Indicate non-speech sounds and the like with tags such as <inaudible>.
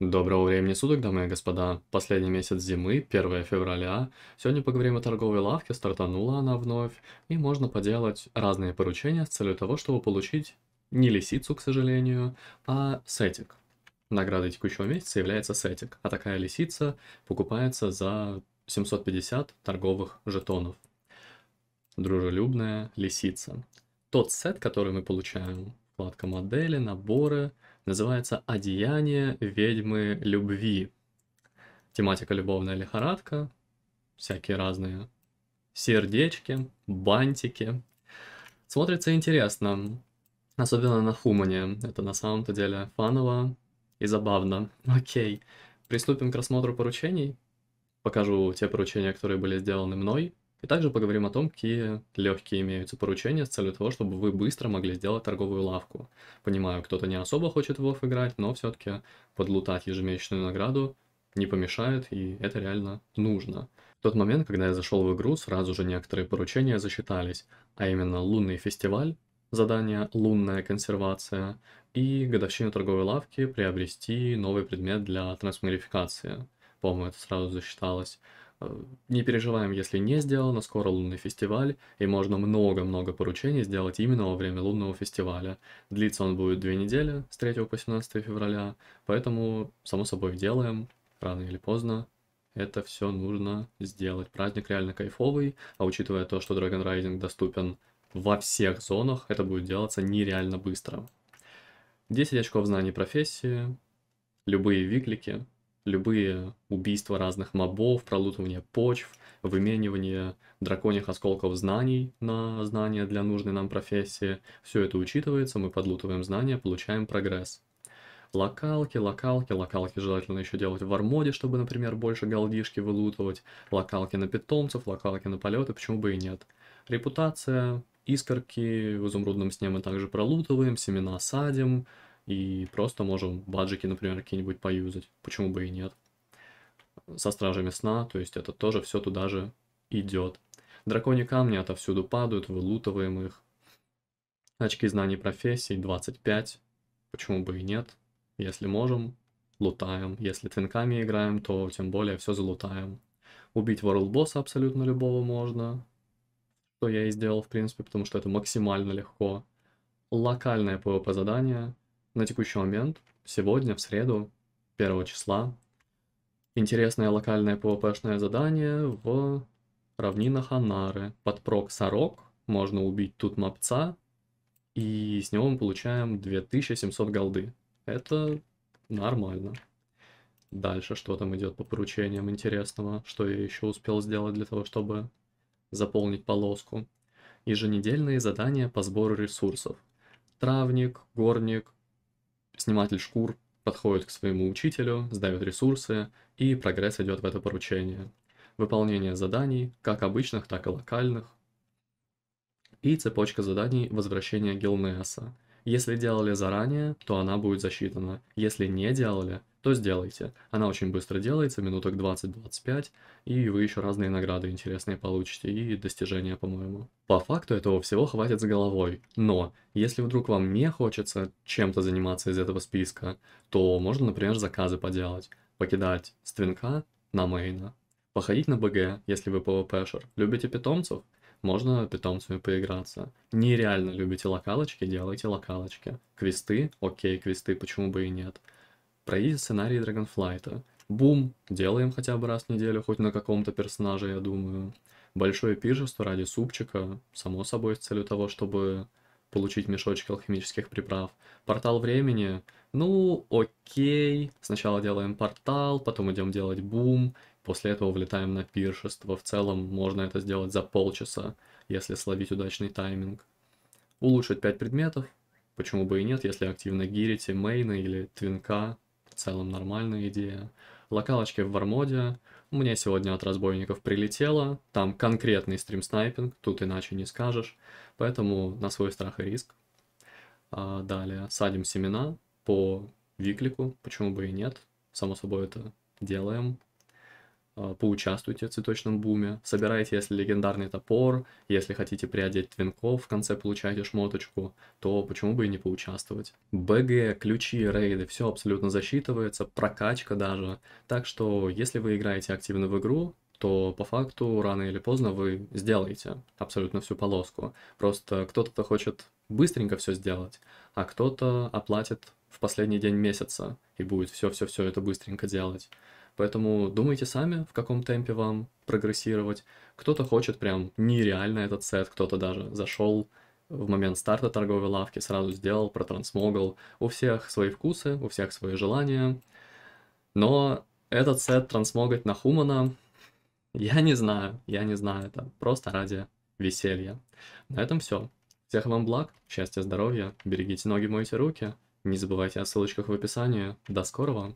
Доброго времени суток, дамы и господа. Последний месяц зимы, 1 февраля. Сегодня поговорим о торговой лавке, стартанула она вновь, и можно поделать разные поручения с целью того, чтобы получить не лисицу, к сожалению, а сетик. Наградой текущего месяца является сетик, а такая лисица покупается за 750 торговых жетонов. Дружелюбная лисица. Тот сет, который мы получаем, вкладка модели, наборы – называется «Одеяние ведьмы любви». Тематика любовная лихорадка, всякие разные сердечки, бантики. Смотрится интересно, особенно на Хумане. Это на самом-то деле фаново и забавно. <laughs> Окей, приступим к рассмотру поручений. Покажу те поручения, которые были сделаны мной, и также поговорим о том, какие легкие имеются поручения с целью того, чтобы вы быстро могли сделать торговую лавку. Понимаю, кто-то не особо хочет в WoW играть, но все-таки подлутать ежемесячную награду не помешает, и это реально нужно. В тот момент, когда я зашел в игру, сразу же некоторые поручения засчитались, а именно лунный фестиваль, задание «Лунная консервация» и годовщину торговой лавки приобрести новый предмет для трансмогрификации. По-моему, это сразу засчиталось. Э, не переживаем, если не сделано, скоро лунный фестиваль, и можно много-много поручений сделать именно во время лунного фестиваля. Длится он будет две недели, с 3 по 17 февраля, поэтому, само собой, делаем, рано или поздно, это все нужно сделать. Праздник реально кайфовый, а учитывая то, что Dragon Rising доступен во всех зонах, это будет делаться нереально быстро. 10 очков знаний профессии, любые виклики, любые убийства разных мобов, пролутывание почв, выменивание драконьих осколков знаний на знания для нужной нам профессии. Все это учитывается, мы подлутываем знания, получаем прогресс. Локалки, локалки, локалки желательно еще делать в армоде, чтобы, например, больше голдишки вылутывать. Локалки на питомцев, локалки на полеты, почему бы и нет. Репутация, искорки в изумрудном сне мы также пролутываем, семена садим, и просто можем баджики, например, какие-нибудь поюзать. Почему бы и нет. Со стражами сна, то есть это тоже все туда же идет. Драконьи камни отовсюду падают, вылутываем их. Очки знаний профессий 25. Почему бы и нет. Если можем, лутаем. Если твинками играем, то тем более все залутаем. Убить World босса абсолютно любого можно. Что я и сделал, в принципе, потому что это максимально легко. Локальное PvP задание на текущий момент, сегодня, в среду, 1 числа, интересное локальное PvP-шное задание в равнинах Анары. Под прок Сорок можно убить тут мопца, и с него мы получаем 2700 голды. Это нормально. Дальше что там идет по поручениям интересного, что я еще успел сделать для того, чтобы заполнить полоску. Еженедельные задания по сбору ресурсов. Травник, горник, Сниматель шкур подходит к своему учителю, сдает ресурсы, и прогресс идет в это поручение. Выполнение заданий, как обычных, так и локальных. И цепочка заданий возвращения Гилнеаса. Если делали заранее, то она будет засчитана. Если не делали, то сделайте. Она очень быстро делается, минуток 20-25, и вы еще разные награды интересные получите и достижения, по-моему. По факту этого всего хватит с головой, но если вдруг вам не хочется чем-то заниматься из этого списка, то можно, например, заказы поделать. Покидать с твинка на мейна, походить на БГ, если вы PvP-шер. Любите питомцев? Можно питомцами поиграться. Нереально любите локалочки, делайте локалочки. Квесты? Окей, квесты, почему бы и нет пройдите сценарий Dragonflight. Бум, делаем хотя бы раз в неделю, хоть на каком-то персонаже, я думаю. Большое пиршество ради супчика, само собой, с целью того, чтобы получить мешочек алхимических приправ. Портал времени, ну, окей. Сначала делаем портал, потом идем делать бум, после этого влетаем на пиршество. В целом можно это сделать за полчаса, если словить удачный тайминг. Улучшить 5 предметов, почему бы и нет, если активно гирите мейна или твинка, целом нормальная идея. Локалочки в Вармоде. Меня сегодня от разбойников прилетело. Там конкретный стрим-снайпинг, тут иначе не скажешь. Поэтому на свой страх и риск. А далее садим семена по виклику, почему бы и нет. Само собой это делаем. А, поучаствуйте в цветочном буме, собирайте, если легендарный топор, если хотите приодеть твинков, в конце получаете шмоточку, то почему бы и не поучаствовать. БГ, ключи, рейды, все абсолютно засчитывается, прокачка даже, так что если вы играете активно в игру, то по факту рано или поздно вы сделаете абсолютно всю полоску. Просто кто-то хочет быстренько все сделать, а кто-то оплатит в последний день месяца и будет все-все-все это быстренько делать. Поэтому думайте сами, в каком темпе вам прогрессировать. Кто-то хочет прям нереально этот сет, кто-то даже зашел в момент старта торговой лавки, сразу сделал, протрансмогал. У всех свои вкусы, у всех свои желания. Но этот сет трансмогать на Хумана, <laughs> я не знаю, я не знаю, это просто ради веселья. На этом все. Всех вам благ, счастья, здоровья, берегите ноги, мойте руки. Не забывайте о ссылочках в описании. До скорого!